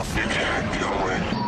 You can't do it.